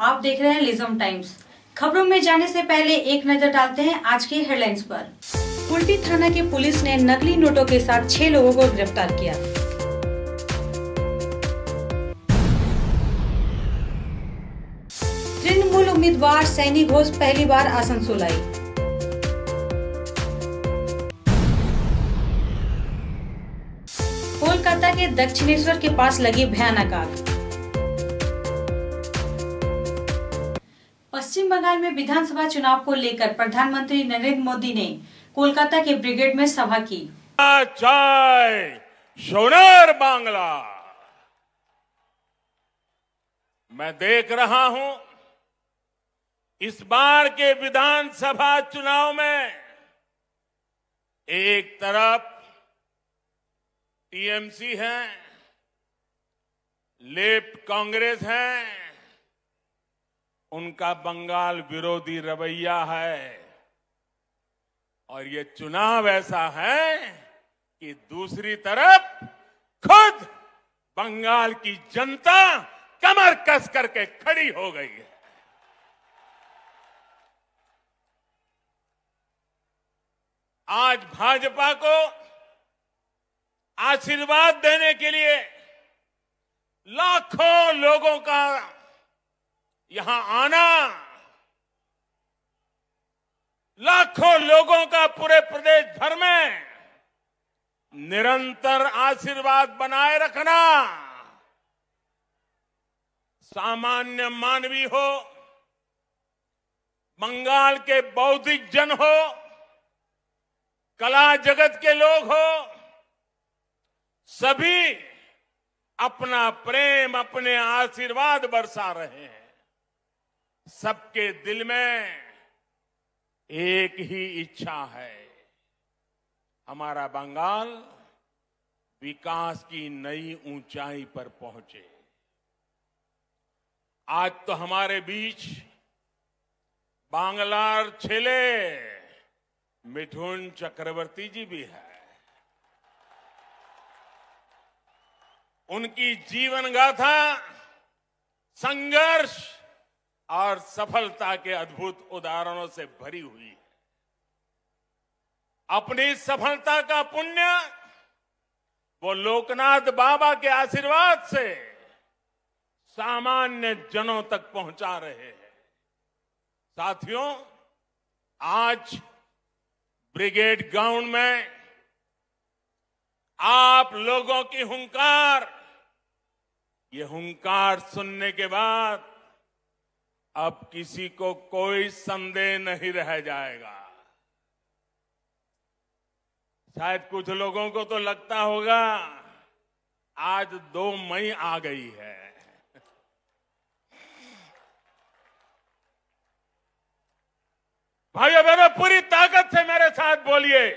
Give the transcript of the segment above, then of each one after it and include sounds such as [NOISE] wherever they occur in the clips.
आप देख रहे हैं लिजम टाइम्स खबरों में जाने से पहले एक नज़र डालते हैं आज के हेडलाइंस पर। कुल्टी थाना के पुलिस ने नकली नोटों के साथ छह लोगों को गिरफ़्तार किया। तृणमूल उम्मीदवार सैनी घोष पहली बार आसनसोल आई। कोलकाता के दक्षिणेश्वर के पास लगी भयानक आग। बंगाल में विधानसभा चुनाव को लेकर प्रधानमंत्री नरेंद्र मोदी ने कोलकाता के ब्रिगेड में सभा की। चाय सोनर बांग्ला। मैं देख रहा हूँ इस बार के विधानसभा चुनाव में एक तरफ़ टीएमसी है, लेफ़्ट कांग्रेस है उनका बंगाल विरोधी रवैया है। और ये चुनाव ऐसा है कि दूसरी तरफ़ खुद बंगाल की जनता कमर कस करके खड़ी हो गई है। आज भाजपा को आशीर्वाद देने के लिए लाखों लोगों का यहाँ आना। लाखों लोगों का पूरे प्रदेश भर में निरंतर आशीर्वाद बनाए रखना। सामान्य मानवी हो, बंगाल के बौद्धिक जन हो, कला जगत के लोग हो, सभी अपना प्रेम, अपने आशीर्वाद बरसा रहे हैं। सबके दिल में एक ही इच्छा है। हमारा बंगाल विकास की नई ऊंचाई पर पहुँचे। आज तो हमारे बीच बांग्लार छेले मिठुन चक्रवर्ती जी भी है। उनकी जीवन गाथा संघर्ष और सफलता के अद्भुत उदाहरणों से भरी हुई है। अपनी सफलता का पुण्य वो लोकनाथ बाबा के आशीर्वाद से सामान्य जनों तक पहुँचा रहे हैं। साथियों, आज ब्रिगेड ग्राउंड में आप लोगों की हुंकार, ये हुंकार सुनने के बाद अब किसी को कोई संदेह नहीं रह जाएगा। शायद कुछ लोगों को तो लगता होगा, आज दो मई आ गई है। भाइयों बहनों, पूरी ताकत से मेरे साथ बोलिए।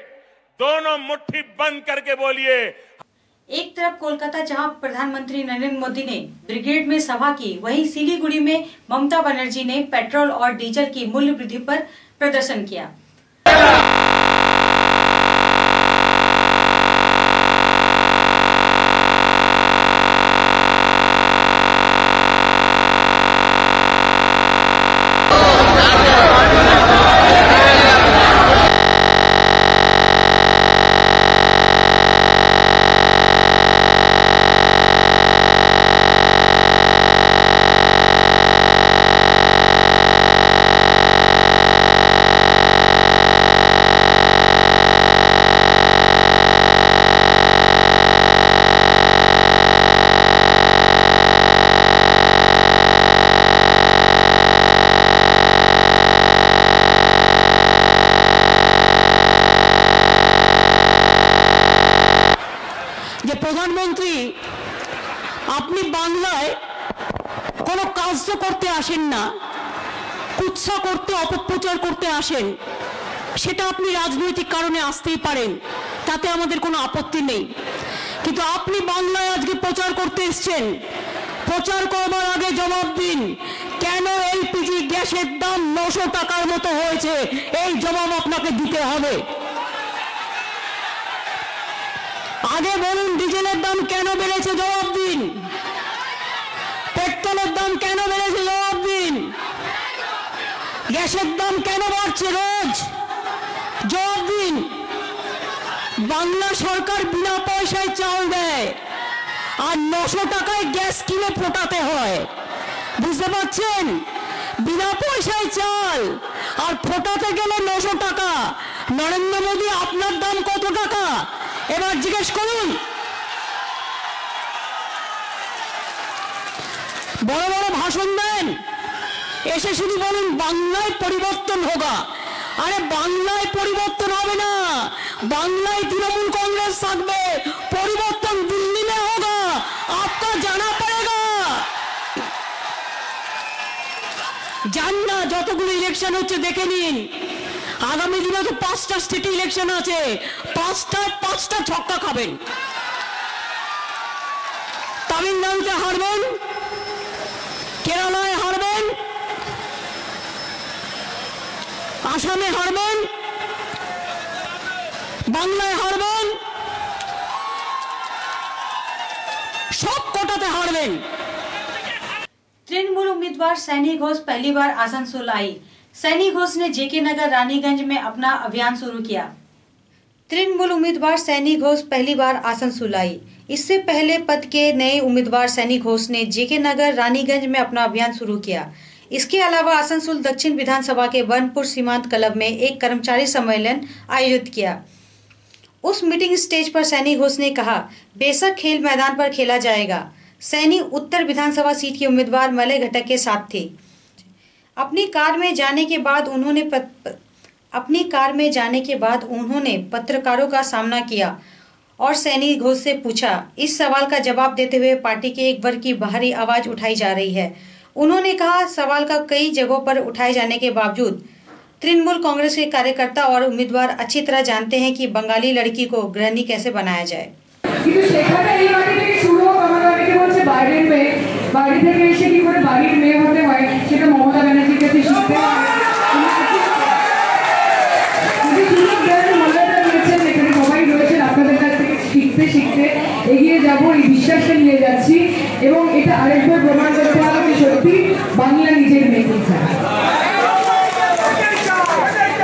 दोनों मुट्ठी बंद करके बोलिए। एक तरफ़ कोलकाता, जहाँ प्रधानमंत्री नरेंद्र मोदी ने ब्रिगेड में सभा की, वहीं सिलीगुड़ी में ममता बनर्जी ने पेट्रोल और डीजल की मूल्य वृद्धि पर प्रदर्शन किया। প্রধানমন্ত্রী আপনি বাংলায় কোনো কাজ তো করতে আসেন না, কুৎসা করতে, অপপ্রচার করতে আসেন, সেটা আপনি রাজনৈতিক কারণে আসতেই পারেন, তাতে আমাদের কোনো আপত্তি নেই। কিন্তু আপনি বাংলায় আজকে প্রচার করতে এসছেন, প্রচার করবার আগে জবাব দিন, কেন এলপিজি গ্যাসের দাম নশো টাকার মতো হয়েছে? এই জবাব আপনাকে দিতে হবে। আগে বলুন, ডিজেলের দাম কেন বেড়েছে জবাব দিন। পেট্রোলের দাম কেন বেড়েছে জবাব দিন। গ্যাসের দাম কেন বাড়ছে রোজ? জবাব দিন। বাংলা সরকার বিনা পয়সায় চাল দেয়। আর নশো টাকায় গ্যাস কিনে ফোটাতে হয়। বুঝতে পারছেন? বিনা পয়সায় চাল। আর ফোটাতে গেলে নশো টাকা। নরেন্দ্র মোদী, আপনার দাম কত টাকা? এবার জিজ্ঞেস করুন। বড় বড় ভাষণ দেন। এসে শুধু বলুন, বাংলায় পরিবর্তন হোগা। আরে বাংলায় পরিবর্তন হবে না। বাংলায় তৃণমূল কংগ্রেস থাকবে। পরিবর্তন দিল্লি মে হোগা। আপকা জানা পড়েগা। জান না, যতগুলো ইলেকশন হচ্ছে, দেখে নিন। আগামী দিনে তো পাঁচটা স্টেটে ইলেকশন আছে পাঁচটায় পাঁচটা ছক্কা খাবেন তামিলনাড়ুতে হারবেন কেরালায় হারবেন আসামে হারবেন বাংলায় হারবেন সব কোটাতে হারবেন तृणमूल उम्मीदवार सैनी घोष पहली बार आसनसोल आई सैनी घोष ने जेके नगर रानीगंज में अपना अभियान शुरू किया। तृणमूल उम्मीदवार सैनी घोष पहली बार आसनसोल आई इससे पहले पद के नए उम्मीदवार सैनी घोष ने जेके नगर रानीगंज में अपना अभियान शुरू किया। इसके अलावा आसनसोल दक्षिण विधानसभा के वनपुर सीमांत क्लब में एक कर्मचारी सम्मेलन आयोजित किया। उस मीटिंग स्टेज पर सैनी घोष ने कहा, बेशक खेल मैदान पर खेला जाएगा। सैनी उत्तर विधानसभा सीट के उम्मीदवार मलय घटक के साथ थे। अपनी कार में जाने के बाद उन्होंने पत, अपनी कार में जाने के बाद उन्होंने पत्रकारों का सामना किया और सैनी घोष से पूछा इस सवाल का जवाब देते हुए पार्टी के एक वर्ग की बाहरी आवाज़ उठाई जा रही है। उन्होंने कहा सवाल का कई जगहों पर उठाए जाने के बावजूद तृणमूल कांग्रेस के कार्यकर्ता और उम्मीदवार अच्छी तरह जानते हैं कि बंगाली लड़की को गृहिणी कैसे बनाया जाए। বাড়ি থেকে এসে কি করে বাড়ির মেয়ে হতে হয়, সেটা মমতা ব্যানার্জির কাছে শিখতে হয়। শিখতে শিখতে এগিয়ে যাব, এই বিশ্বাসটা নিয়ে যাচ্ছি। এবং এটা আরেকবার প্রমাণ করতে হবে সত্যি বাংলা নিজের মেয়ে। চায়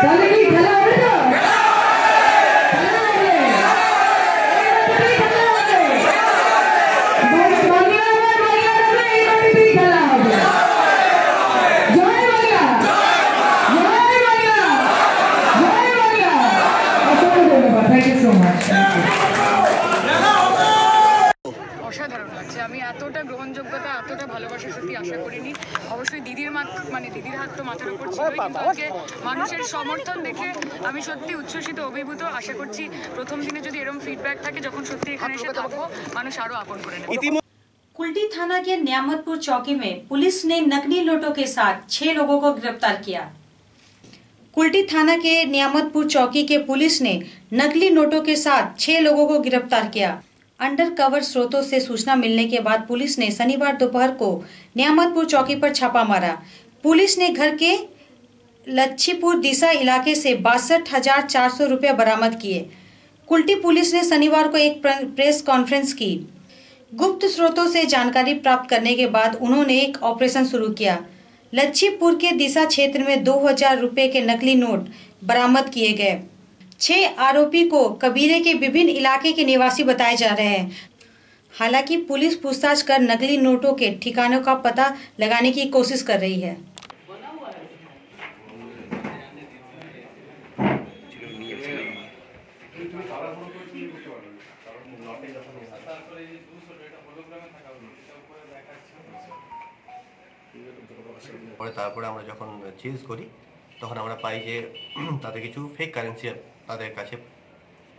তাহলে কি খেলা হবে না মানুষের সমর্থন দেখে আমি সত্যি উচ্ছ্বসিত অভিভূত আশা করছি প্রথম দিনে যদি এরকম ফিডব্যাক থাকে যখন সত্যি এখানে এসে থাকবো মানুষ আরো আপন করে নেবে कुल्टी थाना के न्यामतपुर चौकी में पुलिस ने नकली नोटों के साथ छह लोगों को गिरफ्तार किया कुल्टी थाना के न्यामतपुर चौकी के पुलिस ने नकली नोटों के साथ छह लोगों को गिरफ्तार किया अंडर कवर स्रोतों से सूचना मिलने के बाद पुलिस ने शनिवार दोपहर को न्यामतपुर चौकी पर छापा मारा पुलिस ने घर के लच्छीपुर दिशा इलाके से बासठ हज़ार चार सौ रुपये बरामद किए। कुल्टी पुलिस ने शनिवार को एक प्रेस कॉन्फ्रेंस की। गुप्त स्रोतों से जानकारी प्राप्त करने के बाद उन्होंने एक ऑपरेशन शुरू किया। लच्छीपुर के दिशा क्षेत्र में दो हज़ार रुपये के नकली नोट बरामद किए गए। छह आरोपी को कबीले के विभिन्न इलाके के निवासी बताए जा रहे हैं। हालाँकि पुलिस पूछताछ कर नकली नोटों के ठिकानों का पता लगाने की कोशिश कर रही है। পরে তারপরে আমরা যখন চেঞ্জ করি, তখন আমরা পাই যে [CLEARS THROAT] তাদের কিছু ফেক কারেন্সি তাদের কাছে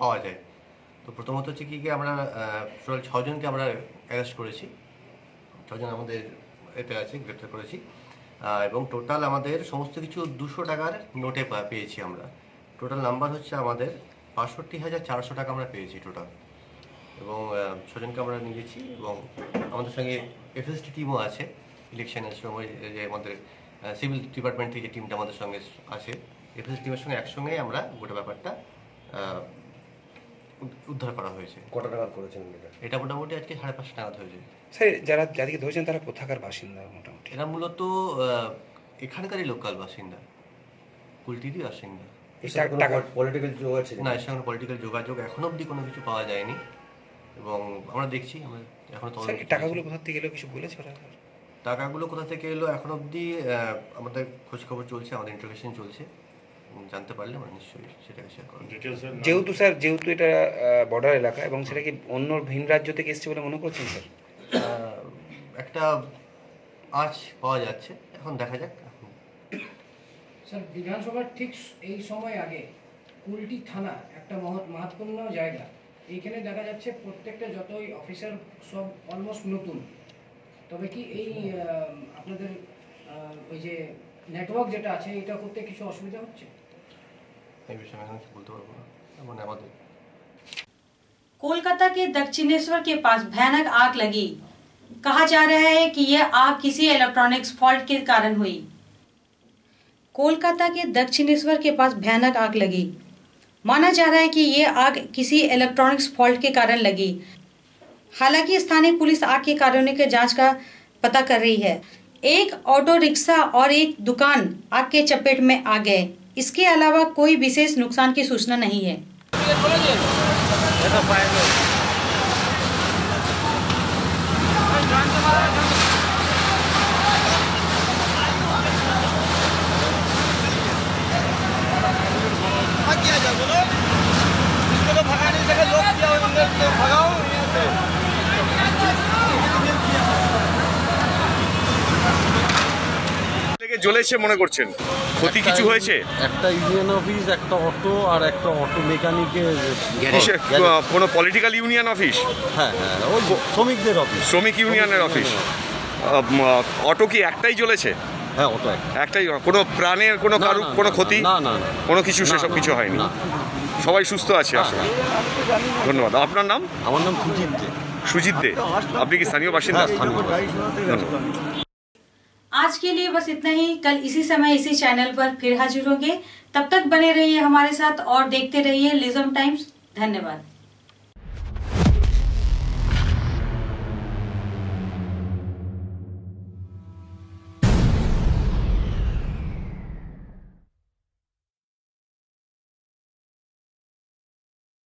পাওয়া যায়। তো প্রথমত হচ্ছে কি আমরা টোটাল ছজনকে আমরা অ্যারেস্ট করেছি। ছজন আমাদের এতে আছে, গ্রেপ্তার করেছি। এবং টোটাল আমাদের সমস্ত কিছু দুশো টাকার নোটে পেয়েছি আমরা। টোটাল নাম্বার হচ্ছে আমাদের বাষট্টি হাজার চারশো টাকা আমরা পেয়েছি টোটাল এবং ছজনকে আমরা নিয়েছি এবং আমাদের সঙ্গে এফএসটি টিমও আছে। ইলেকশনের সময় যে আমাদের সিভিল ডিপার্টমেন্ট থেকে যে টিমটা আমাদের সঙ্গে আছে এফএসটি টিমের সঙ্গে একসঙ্গে আমরা গোটা ব্যাপারটা উদ্ধার করা হয়েছে। কত টাকার করেছেন এটা? মোটামুটি আজকে সাড়ে পাঁচশো টাকা হয়েছে। স্যার যারা যাদেরকে ধরেছেন তারা কোথাকার বাসিন্দা মোটামুটি? এরা মূলত এখানকারই লোকাল বাসিন্দা কুলটিরই বাসিন্দা। পলিটিক্যাল যোগ আছে না এর সঙ্গে পলিটিক্যাল যোগাযোগ এখনও অবধি কোনো কিছু পাওয়া যায়নি। এবং আমরা দেখছি আমরা এখন টাকাগুলো কোথা থেকে এলো কিছু বলেছে ওরা? টাকাগুলো কোথা থেকে এলো এখন অবধি আমাদের খোঁজ খবর চলছে আমাদের ইন্টারভেশন চলছে। জানতে পারলে আমরা নিশ্চয়ই সেটাকে শেয়ার করব। যেহেতু স্যার যেহেতু এটা বর্ডার এলাকা এবং সেটা কি অন্য ভিন রাজ্য থেকে এসছে বলে মনে করছেন স্যার? একটা আঁচ পাওয়া যাচ্ছে এখন দেখা যাক। স্যার বিধানসভার ঠিক এই সময় আগে কুলটি থানা একটা মহৎ মাহাত্মপূর্ণ জায়গা এইখানে দেখা যাচ্ছে প্রত্যেকটা যতই অফিসার সব অলমোস্ট নতুন। তবে কি এই আহ, আপনাদের আহ, ওই যে নেটওয়ার্ক যেটা আছে এটা করতে কিছু অসুবিধা হচ্ছে এই বিষয়ে আমি এখন কিছু বলতে পারবো না মানে আমাদের कोलकाता के दक्षिणेश्वर के पास भयानक आग लगी कहा जा रहा है कि यह आग किसी इलेक्ट्रॉनिक्स फॉल्ट के कारण हुई कोलकाता के दक्षिणेश्वर के पास भयानक आग लगी माना जा रहा है कि यह आग किसी इलेक्ट्रॉनिक्स फॉल्ट के कारण लगी हालाँकि स्थानीय पुलिस आग के कारणों के जाँच का पता कर रही है। एक ऑटो रिक्शा और एक दुकान आग के चपेट में आ गए। इसके अलावा कोई विशेष नुकसान की सूचना नहीं है। জ্বলেছে মনে করছেন? ক্ষতি কিছু হয়েছে? একটা ইউনিয়ন অফিস একটা অটো আর একটা অটো মেকানিকের কোনো পলিটিক্যাল ইউনিয়ন অফিস হ্যাঁ হ্যাঁ ওই শ্রমিকদের অফিস শ্রমিক ইউনিয়নের অফিস অটো কি একটাই জ্বলেছে? হ্যাঁ অটো একটাই কোনো প্রাণের কোনো কারু কোনো ক্ষতি? না না কোনো কিছু সেসব কিছু হয়নি। সবাই সুস্থ আছে হ্যাঁ, আসলে? ধন্যবাদ। আপনার নাম? আমার নাম সুজিত দে। সুজিত দে। আপনি কি স্থানীয় বাসিন্দা? হ্যাঁ স্থানীয় বাসিন্দা। ধন্যবাদ। आज के लिए बस इतना ही। कल इसी समय इसी चैनल पर फिर हाजिर होंगे। तब तक बने रहिए हमारे साथ और देखते रहिए लिजम टाइम्स धन्यवाद।